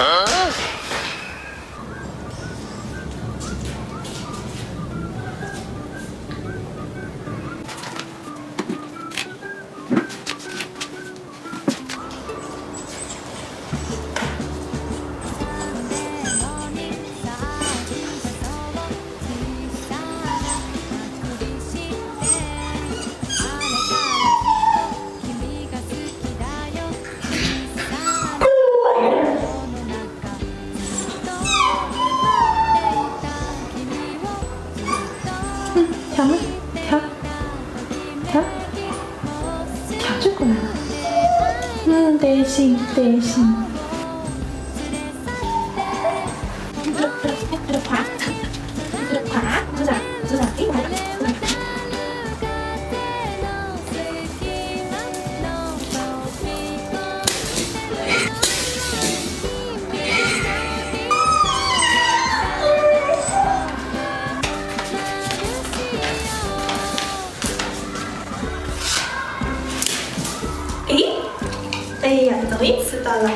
Huh? 펴는 펴는 펴. 펴줄 거야. 응, 대신, 대신. 哎，哎呀，终于吃到了。